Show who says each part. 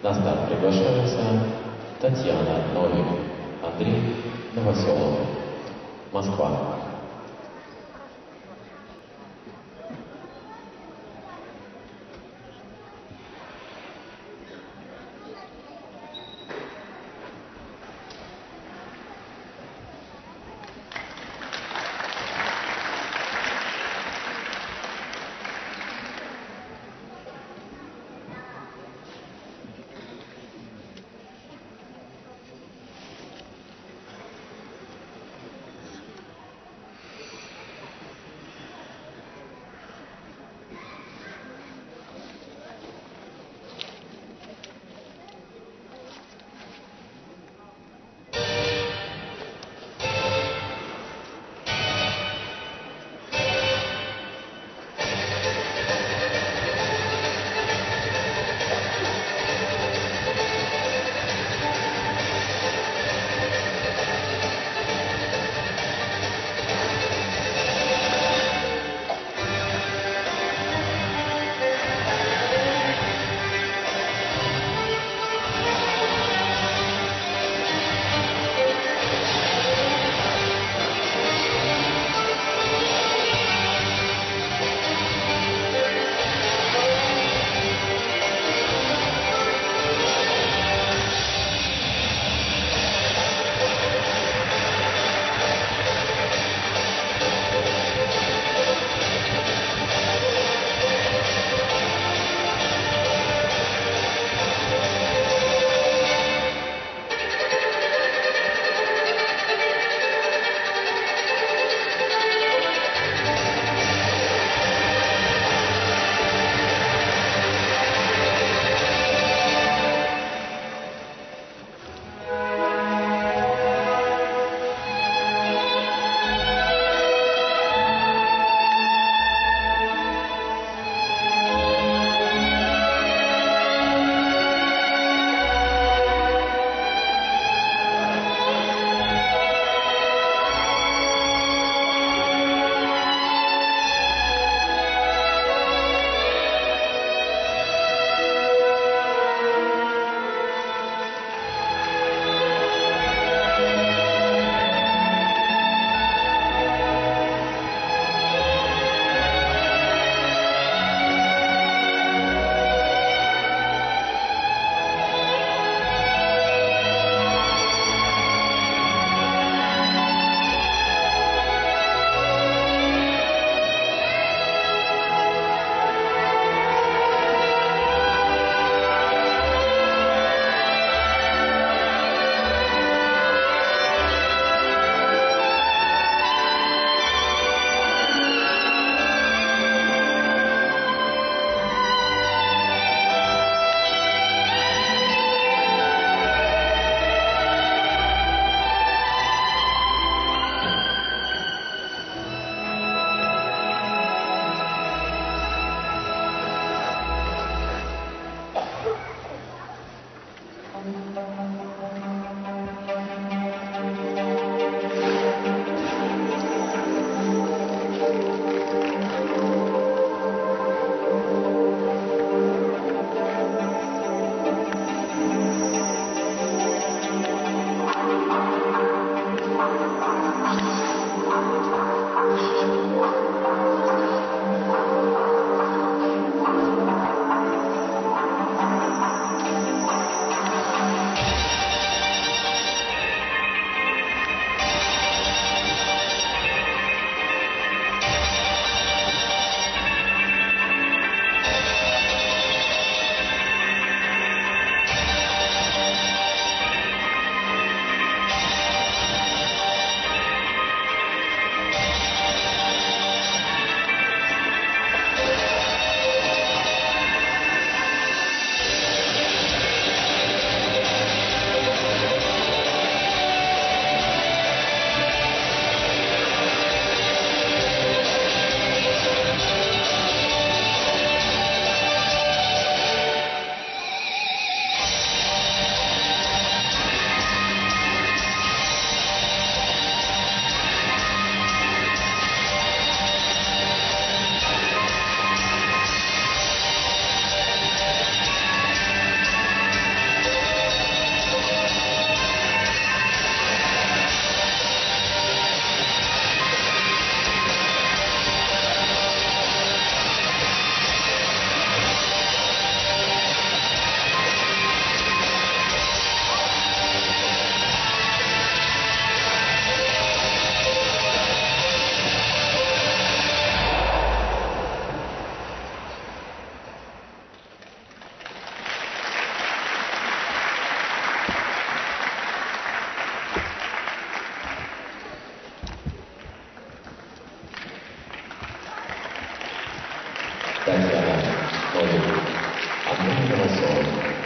Speaker 1: На старт приглашаются Татьяна Новик, Андрей Новоселов. Москва. 大事なこういうアップ放送